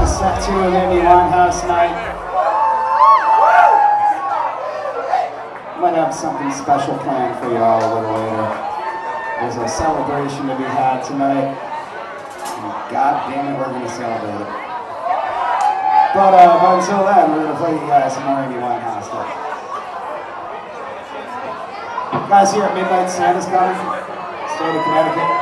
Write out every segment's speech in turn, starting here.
the set to of Amy Winehouse night. Might have something special planned for y'all a little later. There's a celebration to be had tonight. God damn it, we're gonna celebrate it. But uh, until then, we're gonna play you guys some more Amy Winehouse stuff. Guys here at Midnight Santa's coming. State of Connecticut.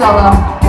走了。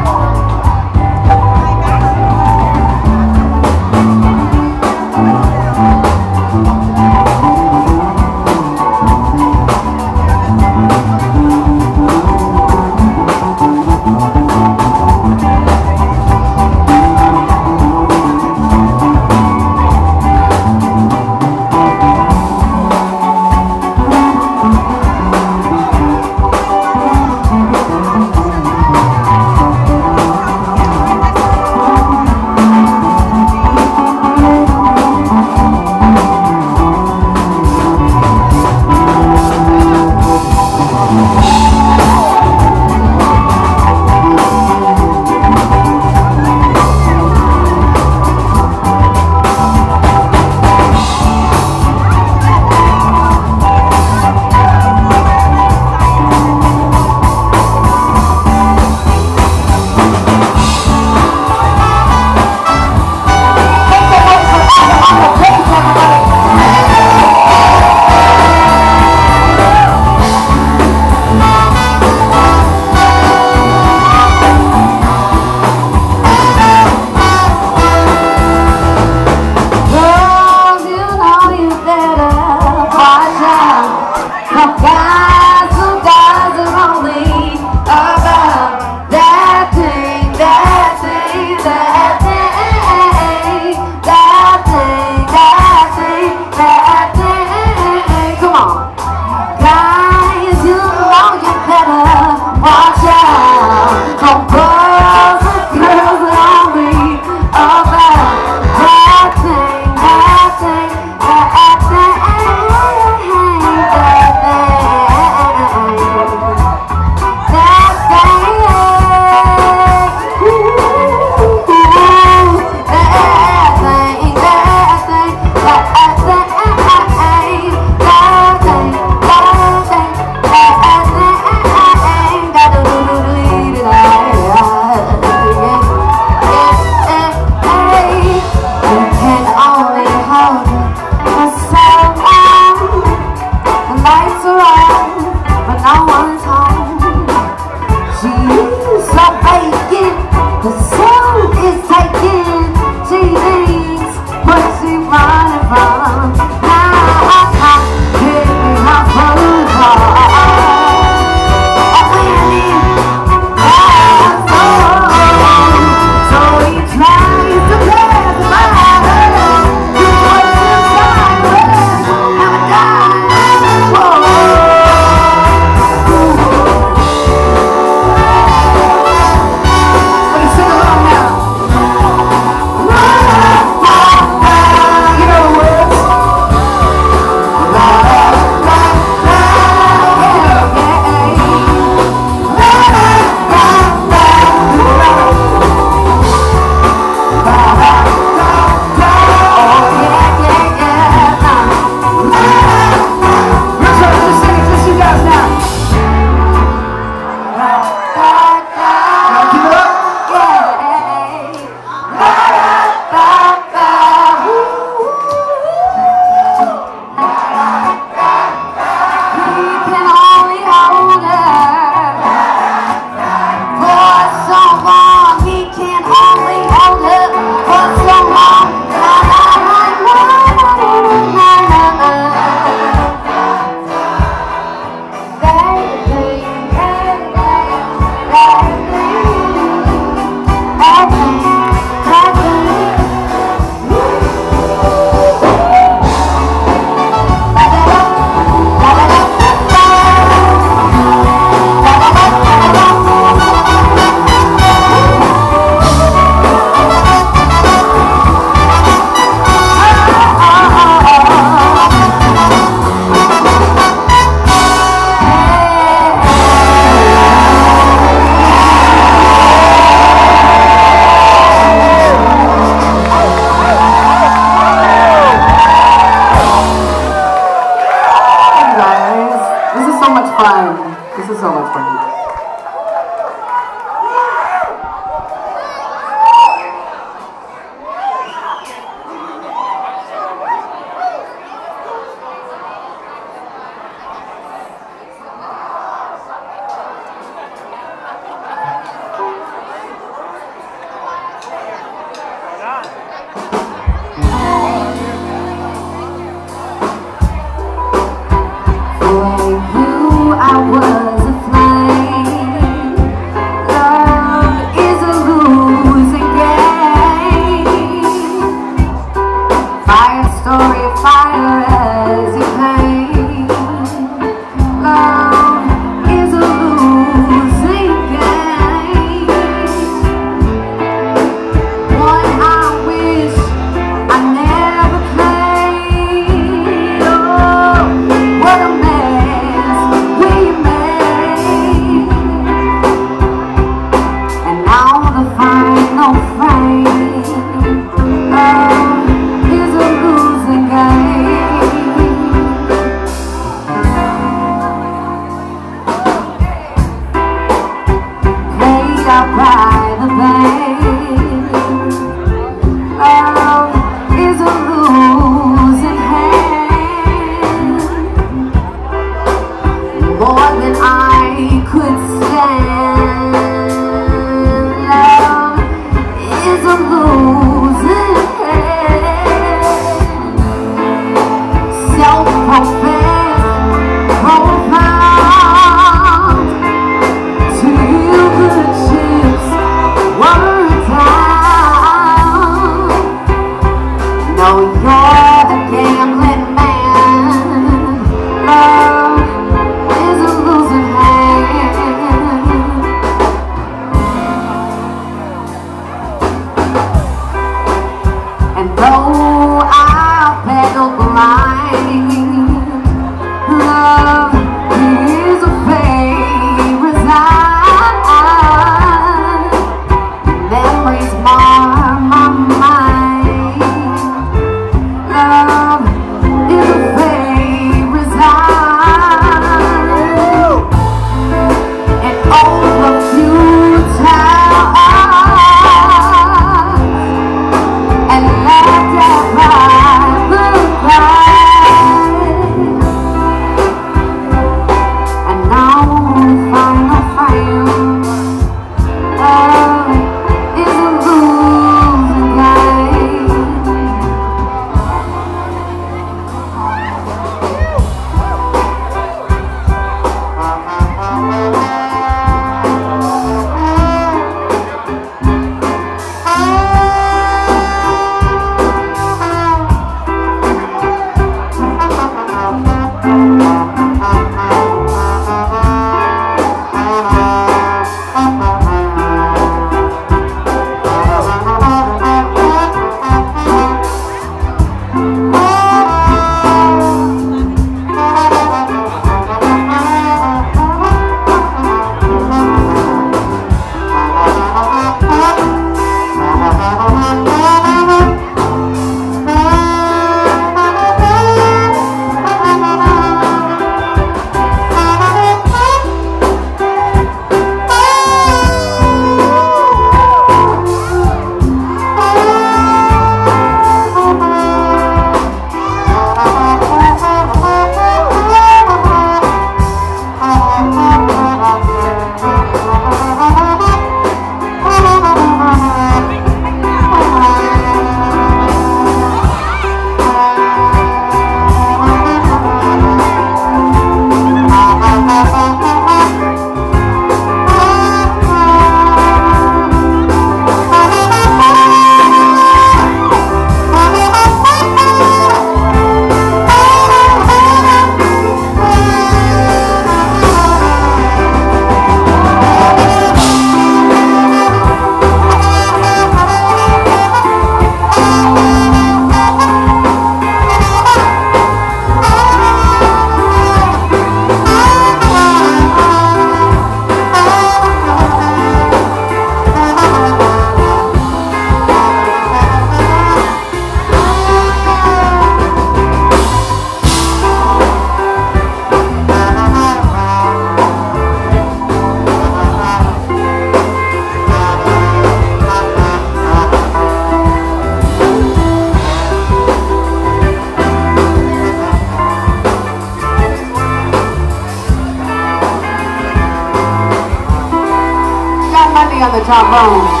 Tá sabão.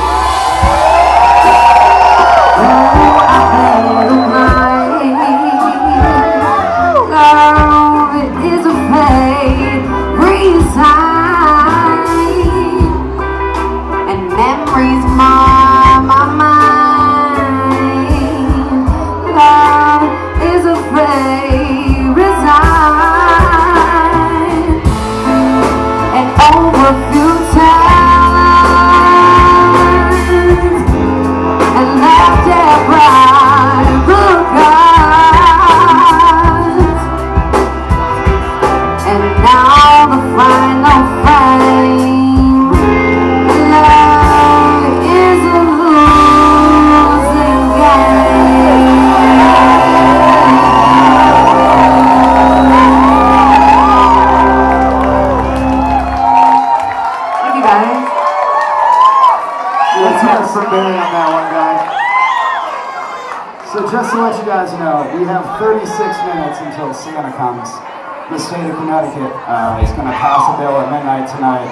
Connecticut uh, is going to pass a bill at midnight tonight.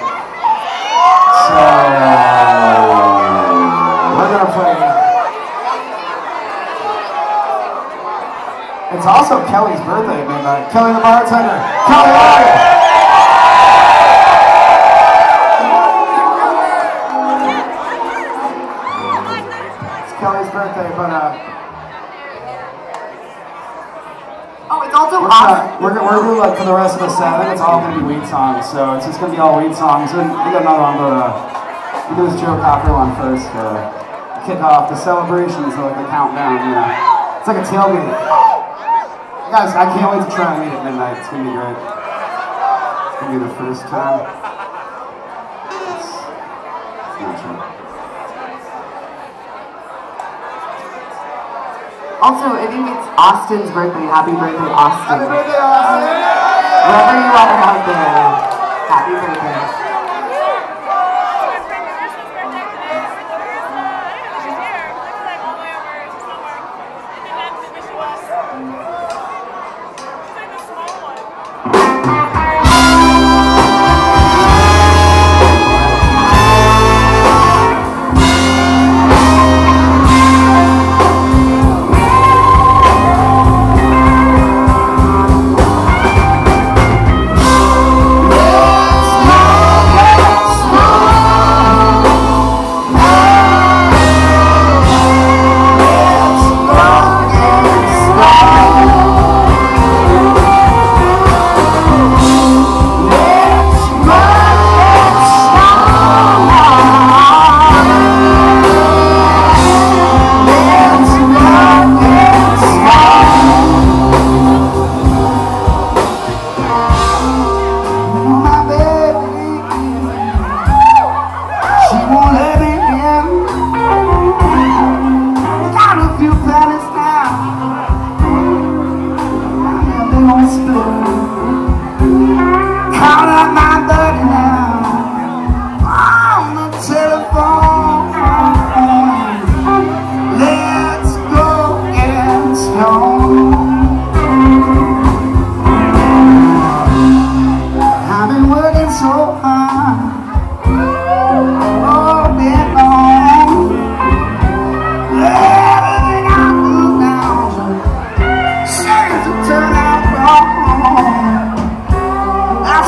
So uh, we're going to play. It's also Kelly's birthday at midnight. Kelly the bartender. Kelly, how we're, we're going to like, for the rest of the set, I think it's all going to be weed songs, so it's just going to be all weed songs. And we got another one, but uh, we do this Joe Cocker one first to uh, kick off the celebrations, so, like the countdown, you know. It's like a tailgate. Guys, I can't wait to try and meet at midnight. It's going to be great. It's going to be the first time. Also, I think it's Austin's birthday. Happy birthday, Austin. Happy birthday, Austin! Wherever you are out there, happy birthday.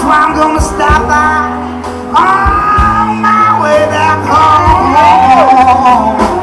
That's why I'm gonna stop by on my way back home.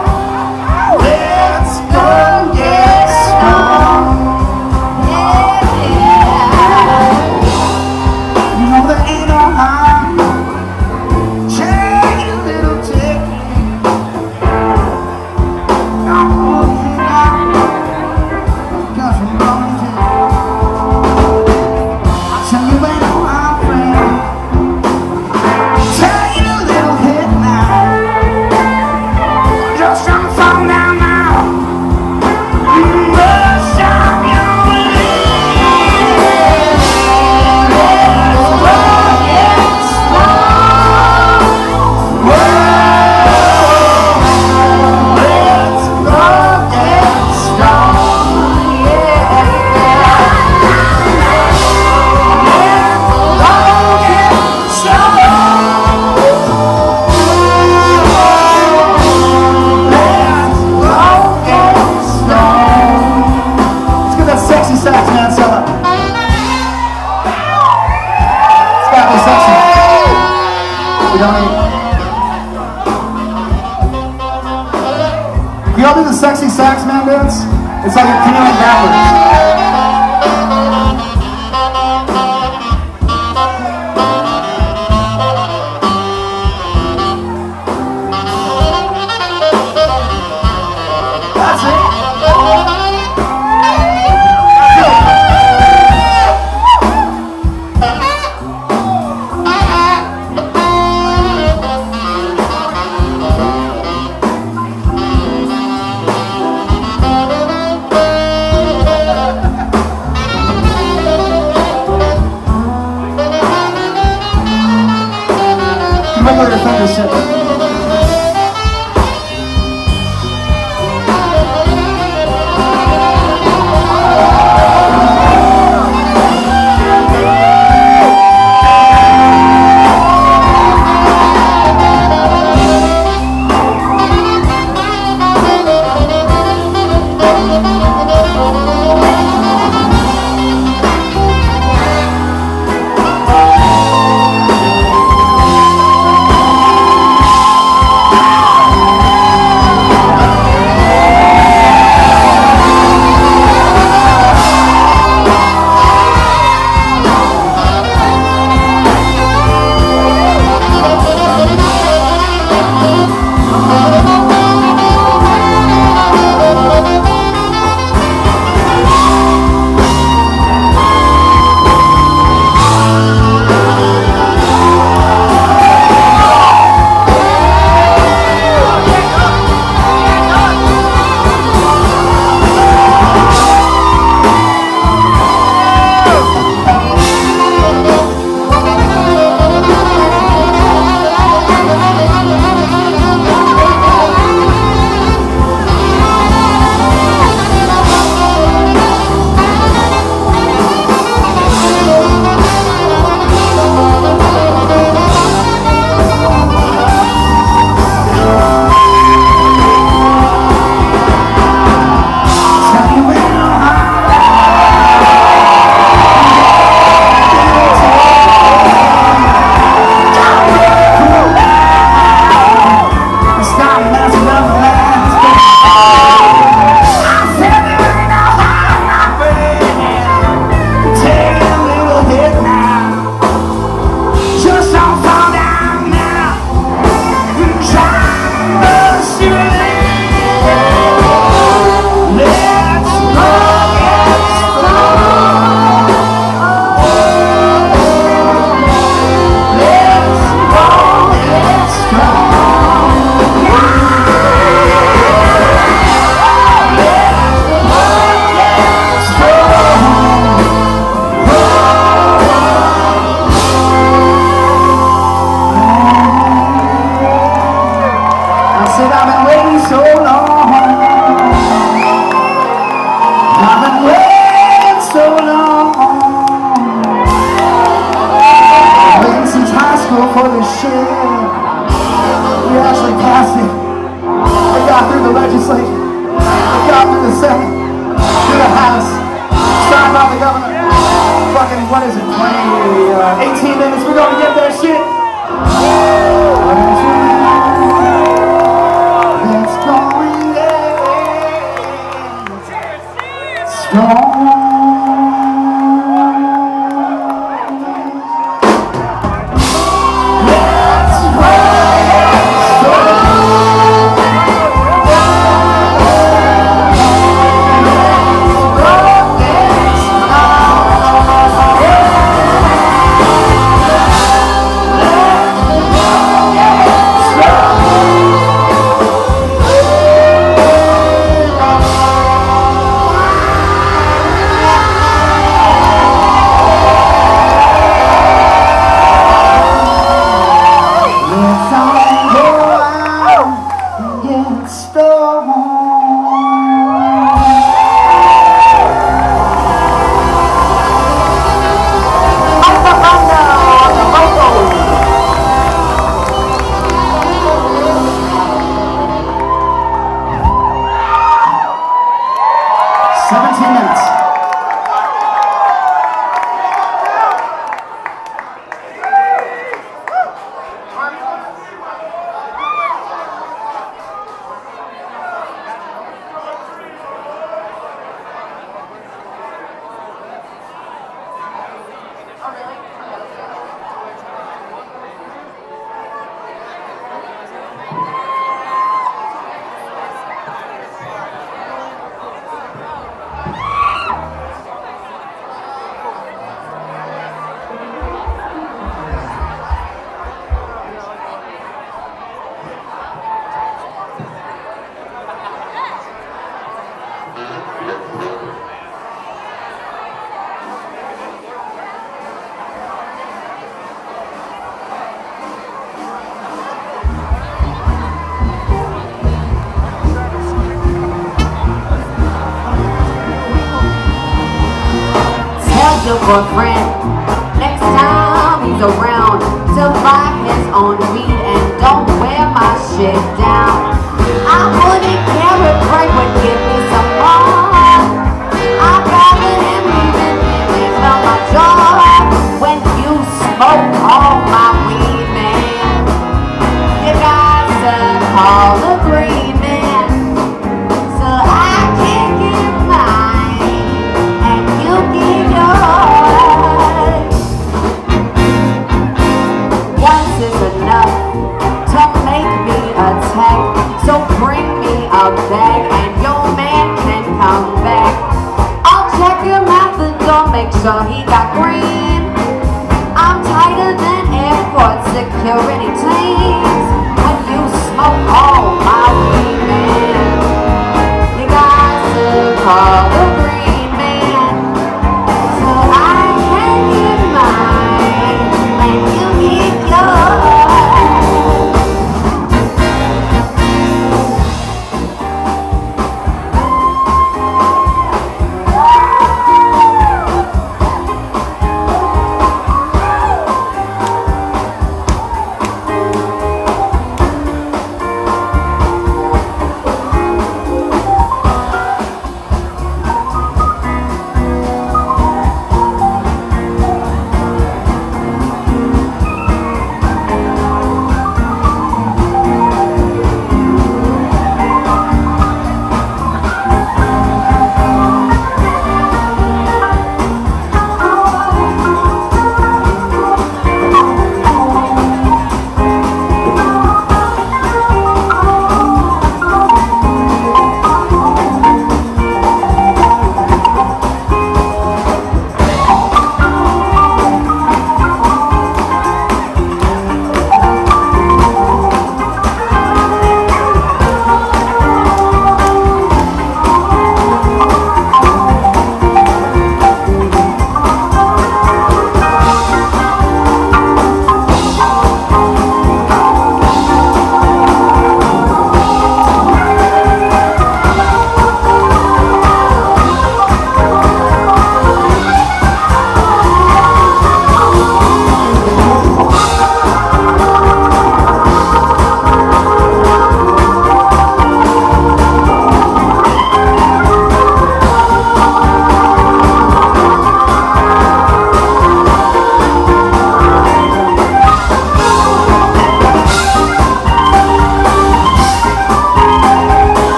Your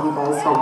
I love all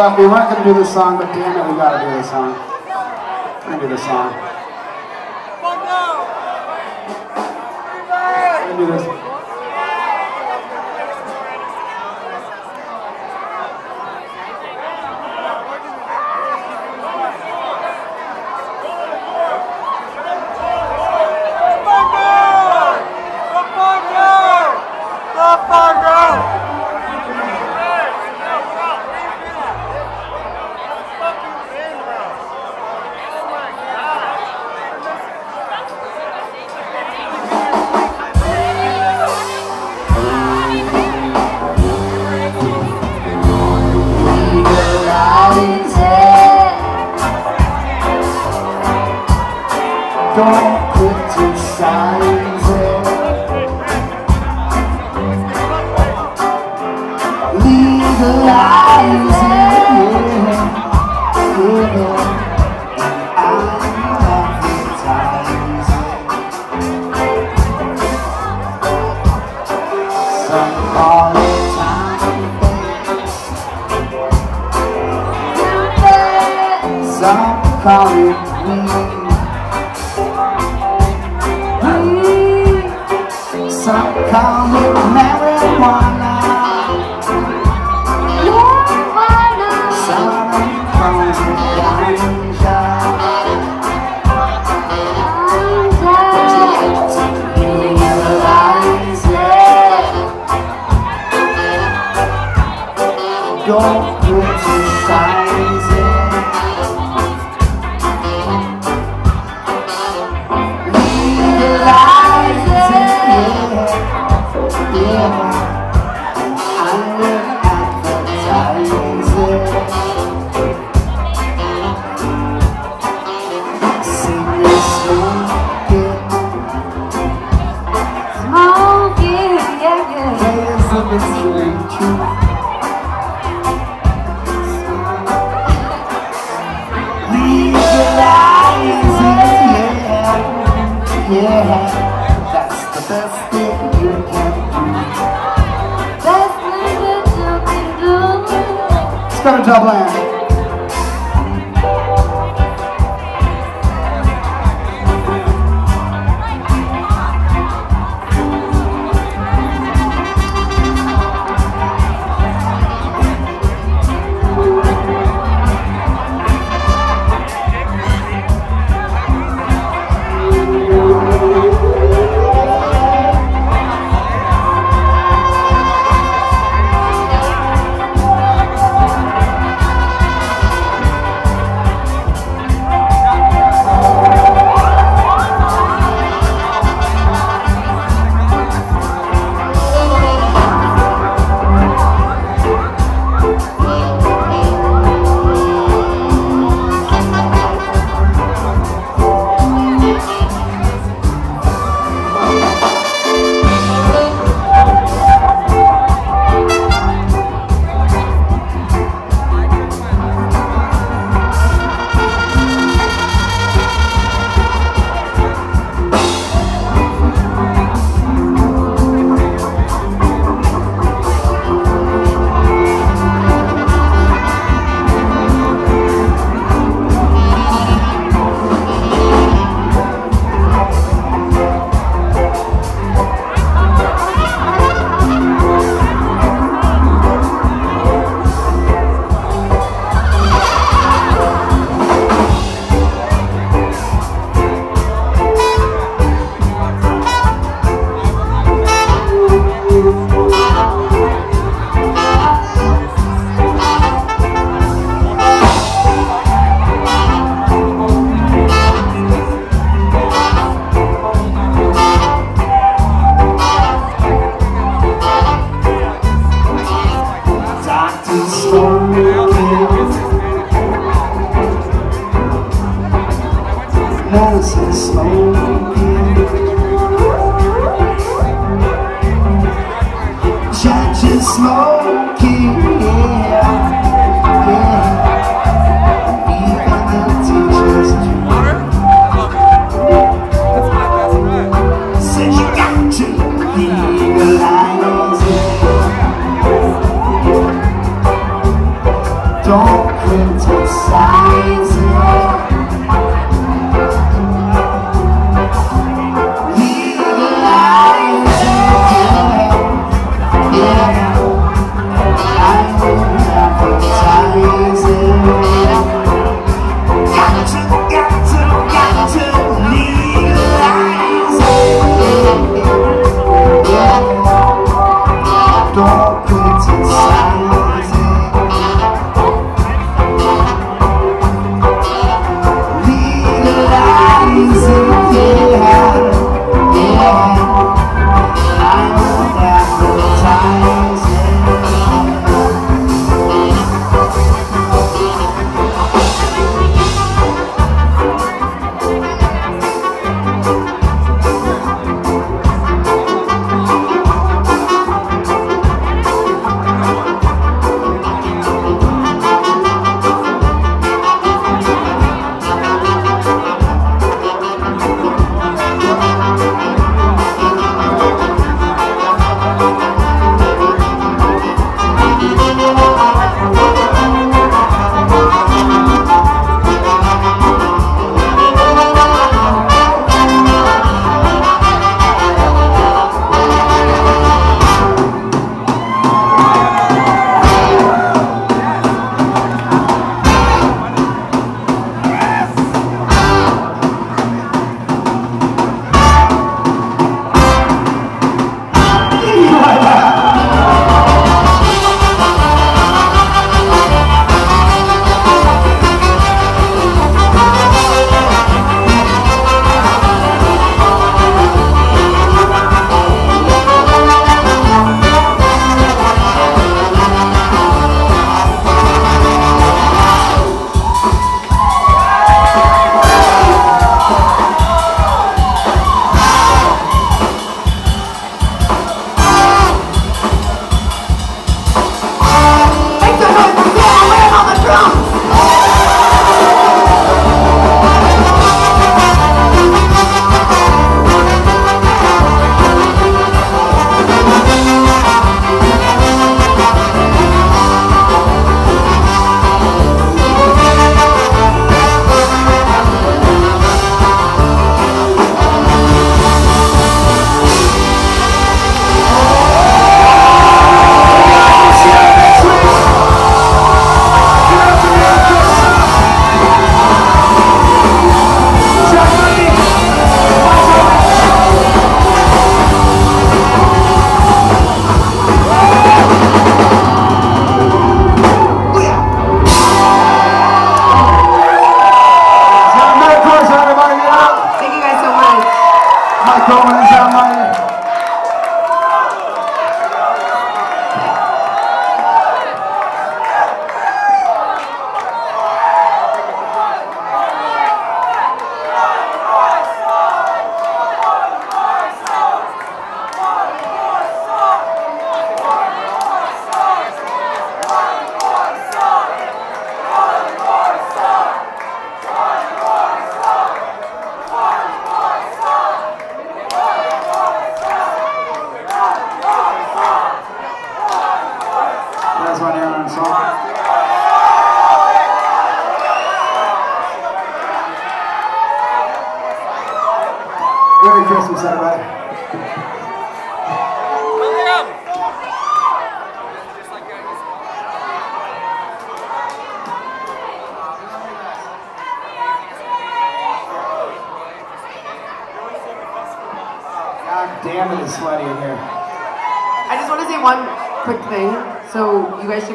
about, we weren't going to do this song, but damn it, we got to do this song. We're going to do this song. We're going to do this.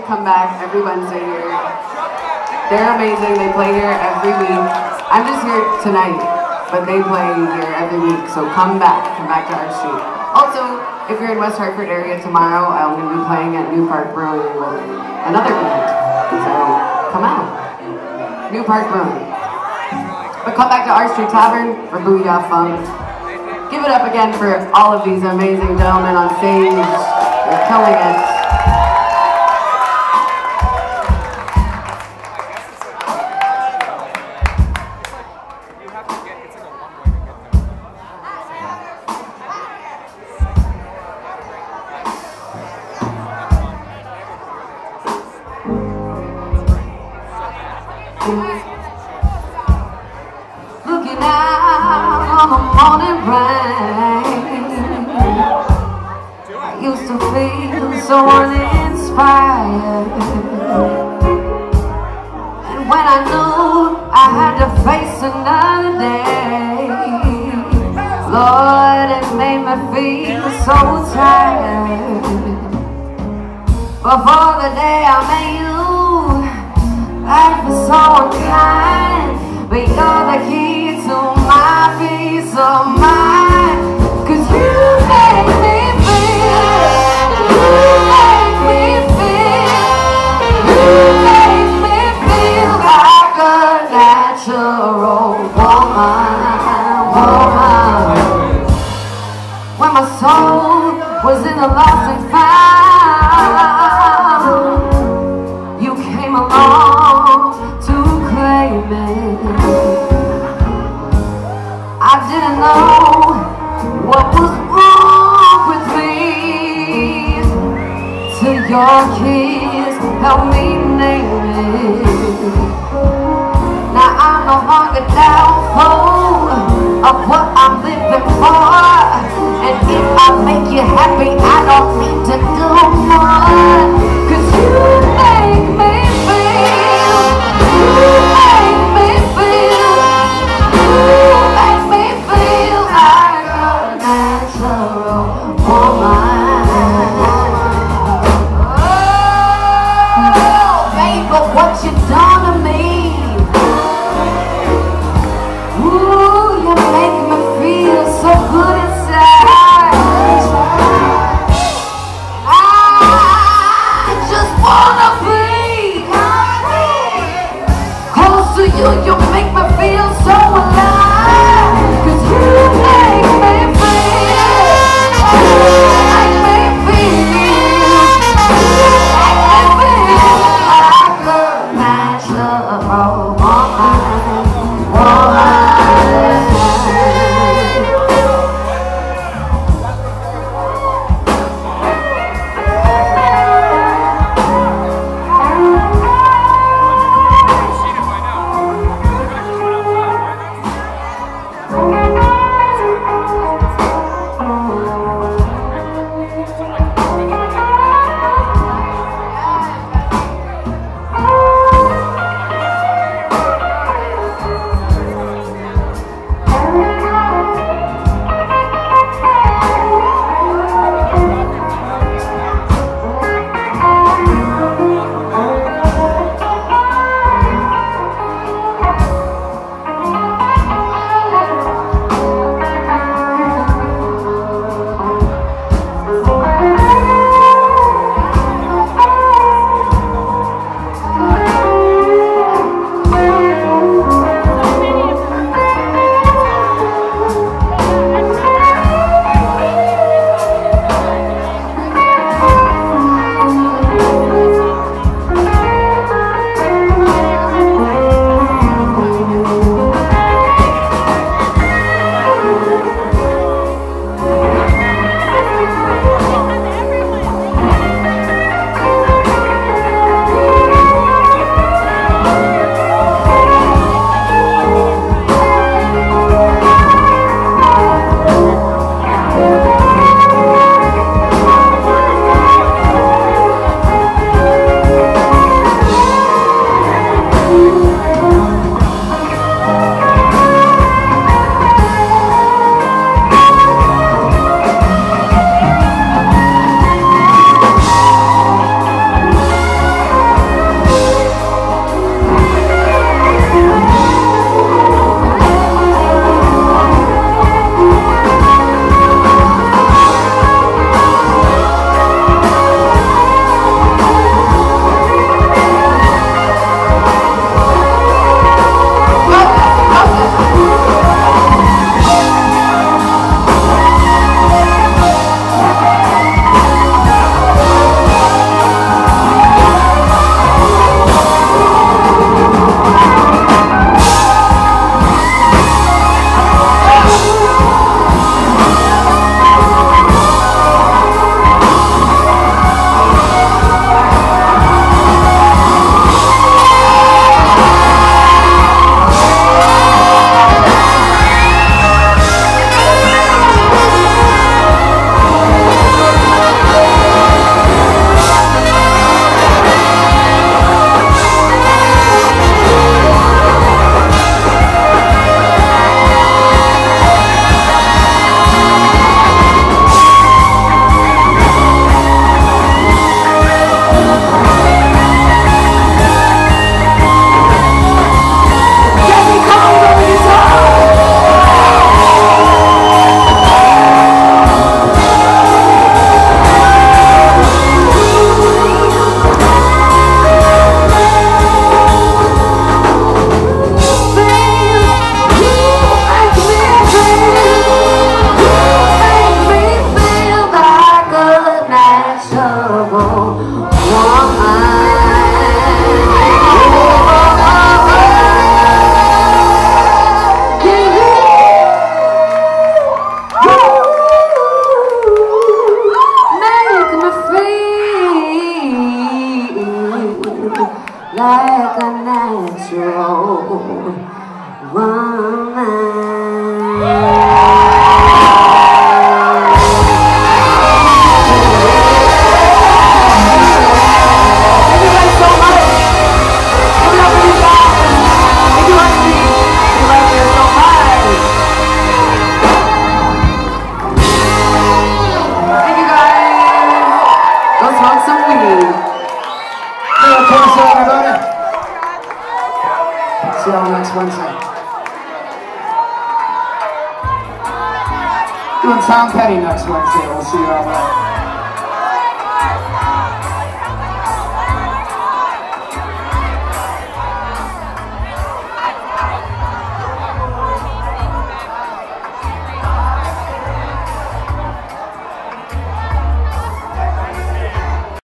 come back every Wednesday here. They're amazing. They play here every week. I'm just here tonight, but they play here every week. So come back. Come back to Arch Street. Also, if you're in West Hartford area tomorrow, I'm going to be playing at New Park Brewing with another band. So come out. New Park Brewing. But come back to Arch Street tavern for Booyah fun. Give it up again for all of these amazing gentlemen on stage. They're killing it. was in the lost and found. You came along to claim it. I didn't know what was wrong with me. To your kiss, help me name it. Now I'm no longer doubtful of what I'm living for. And if I make you happy I don't need to do much Cause you